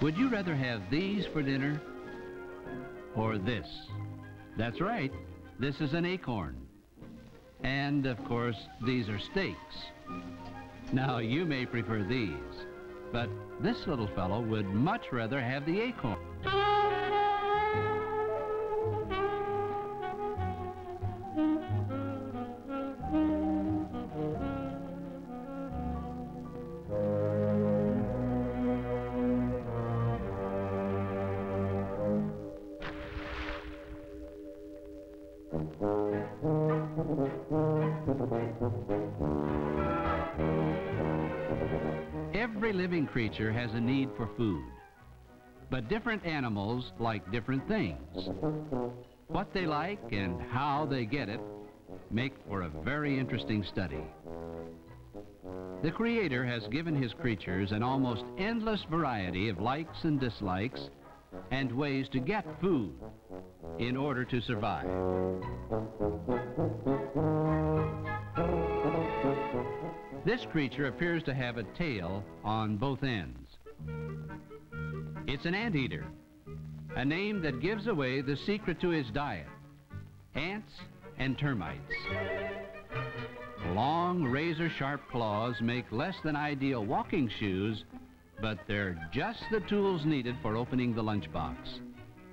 Would you rather have these for dinner or this? That's right, this is an acorn. And, of course, these are steaks. Now, you may prefer these, but this little fellow would much rather have the acorn. Every living creature has a need for food. But different animals like different things. What they like and how they get it make for a very interesting study. The Creator has given his creatures an almost endless variety of likes and dislikes and ways to get food in order to survive. This creature appears to have a tail on both ends. It's an anteater, a name that gives away the secret to his diet, ants and termites. Long, razor-sharp claws make less than ideal walking shoes, but they're just the tools needed for opening the lunchbox.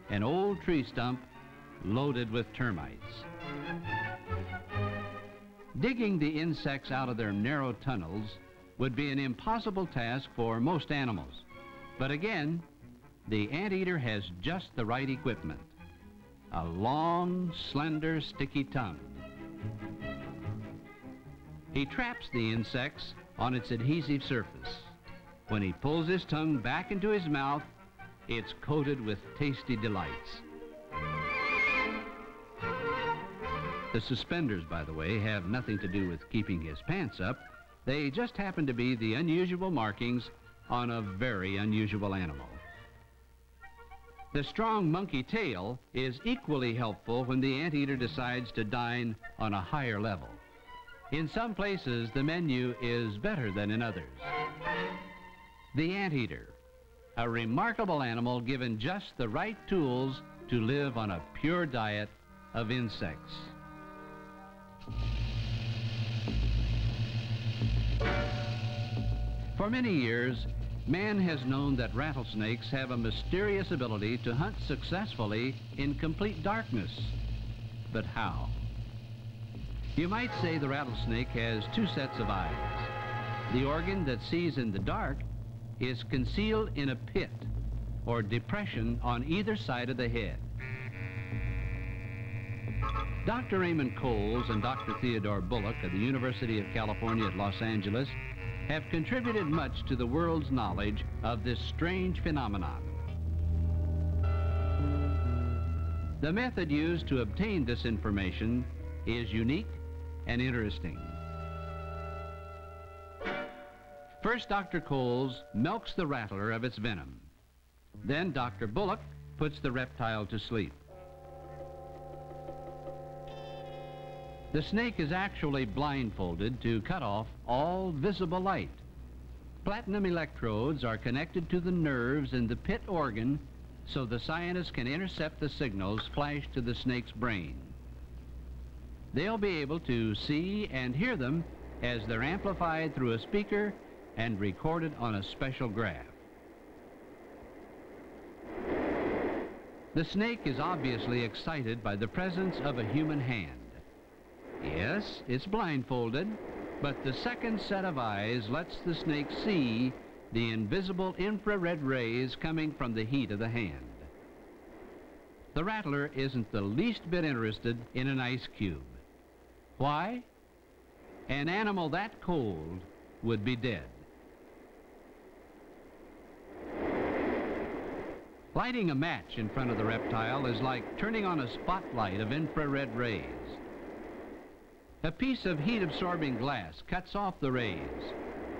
An old tree stump loaded with termites. Digging the insects out of their narrow tunnels would be an impossible task for most animals. But again, the anteater has just the right equipment. A long, slender, sticky tongue. He traps the insects on its adhesive surface. When he pulls his tongue back into his mouth, it's coated with tasty delights. The suspenders, by the way, have nothing to do with keeping his pants up. They just happen to be the unusual markings on a very unusual animal. The strong monkey tail is equally helpful when the anteater decides to dine on a higher level. In some places, the menu is better than in others. The anteater, a remarkable animal given just the right tools to live on a pure diet of insects. For many years, man has known that rattlesnakes have a mysterious ability to hunt successfully in complete darkness. But how? You might say the rattlesnake has two sets of eyes. The organ that sees in the dark is concealed in a pit or depression on either side of the head. Dr. Raymond Cowles and Dr. Theodore Bullock of the University of California at Los Angeles have contributed much to the world's knowledge of this strange phenomenon. The method used to obtain this information is unique and interesting. First, Dr. Cowles milks the rattler of its venom. Then Dr. Bullock puts the reptile to sleep. The snake is actually blindfolded to cut off all visible light. Platinum electrodes are connected to the nerves in the pit organ so the scientists can intercept the signals flashed to the snake's brain. They'll be able to see and hear them as they're amplified through a speaker and recorded on a special graph. The snake is obviously excited by the presence of a human hand. Yes, it's blindfolded, but the second set of eyes lets the snake see the invisible infrared rays coming from the heat of the hand. The rattler isn't the least bit interested in an ice cube. Why? An animal that cold would be dead. Lighting a match in front of the reptile is like turning on a spotlight of infrared rays. A piece of heat-absorbing glass cuts off the rays,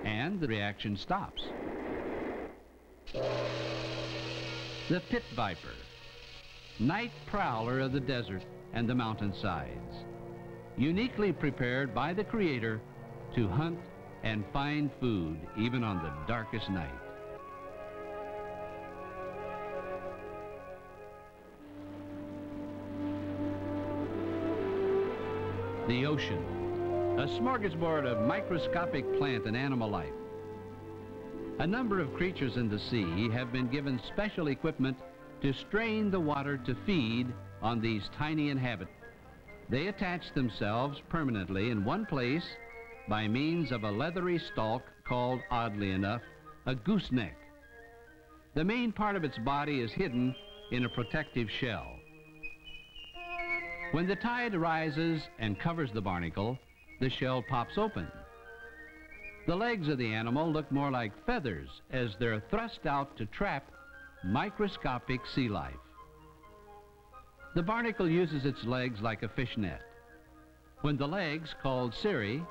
and the reaction stops. The pit viper, night prowler of the desert and the mountainsides, uniquely prepared by the Creator to hunt and find food even on the darkest night. The ocean, a smorgasbord of microscopic plant and animal life. A number of creatures in the sea have been given special equipment to strain the water to feed on these tiny inhabitants. They attach themselves permanently in one place by means of a leathery stalk called, oddly enough, a gooseneck. The main part of its body is hidden in a protective shell. When the tide rises and covers the barnacle, the shell pops open. The legs of the animal look more like feathers as they're thrust out to trap microscopic sea life. The barnacle uses its legs like a fish net. When the legs, called cirri,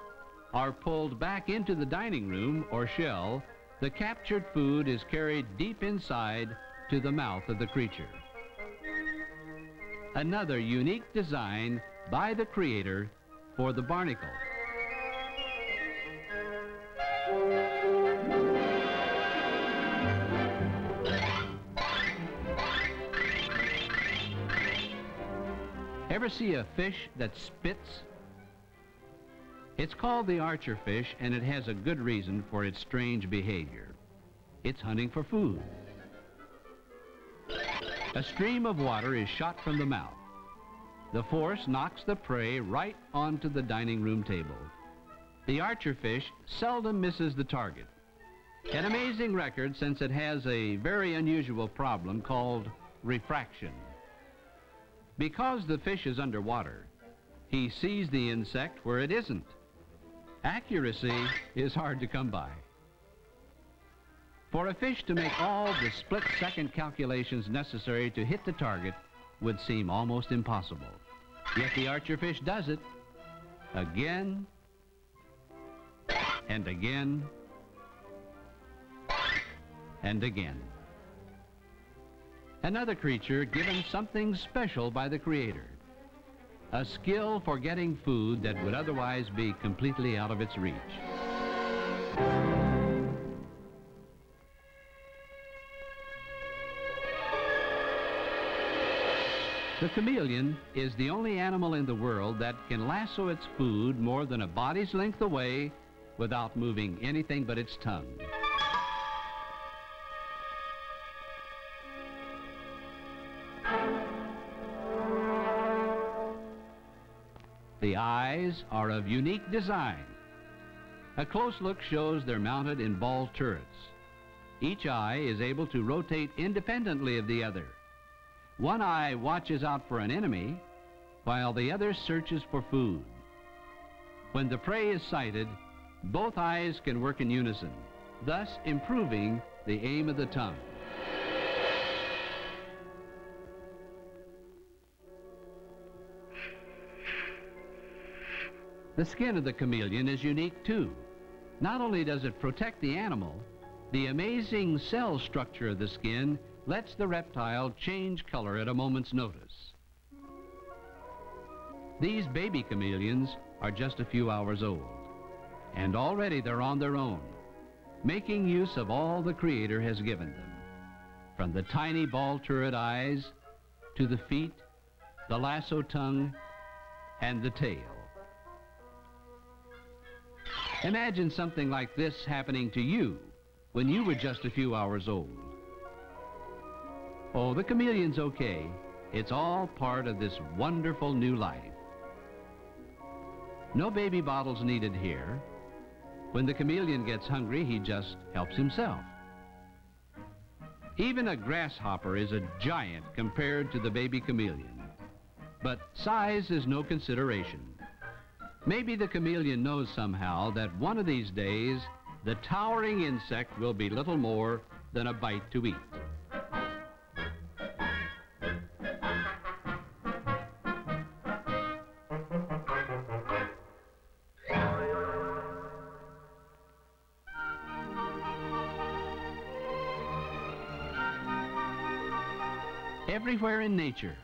are pulled back into the dining room or shell, the captured food is carried deep inside to the mouth of the creature. Another unique design by the creator for the barnacle. Ever see a fish that spits? It's called the archerfish, and it has a good reason for its strange behavior. It's hunting for food. A stream of water is shot from the mouth. The force knocks the prey right onto the dining room table. The archerfish seldom misses the target. An amazing record since it has a very unusual problem called refraction. Because the fish is underwater, he sees the insect where it isn't. Accuracy is hard to come by. For a fish to make all the split-second calculations necessary to hit the target would seem almost impossible. Yet the archerfish does it again and again and again. Another creature given something special by the Creator. A skill for getting food that would otherwise be completely out of its reach. The chameleon is the only animal in the world that can lasso its food more than a body's length away without moving anything but its tongue. The eyes are of unique design. A close look shows they're mounted in ball turrets. Each eye is able to rotate independently of the other. One eye watches out for an enemy, while the other searches for food. When the prey is sighted, both eyes can work in unison, thus improving the aim of the tongue. The skin of the chameleon is unique too. Not only does it protect the animal, the amazing cell structure of the skin lets the reptile change color at a moment's notice. These baby chameleons are just a few hours old, and already they're on their own, making use of all the Creator has given them, from the tiny ball turret eyes to the feet, the lasso tongue, and the tail. Imagine something like this happening to you when you were just a few hours old. Oh, the chameleon's okay. It's all part of this wonderful new life. No baby bottles needed here. When the chameleon gets hungry, he just helps himself. Even a grasshopper is a giant compared to the baby chameleon. But size is no consideration. Maybe the chameleon knows somehow that one of these days, the towering insect will be little more than a bite to eat. Everywhere in nature,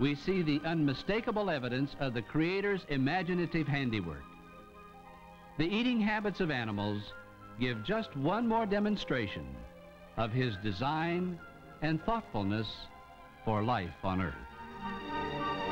we see the unmistakable evidence of the Creator's imaginative handiwork. The eating habits of animals give just one more demonstration of his design and thoughtfulness for life on Earth.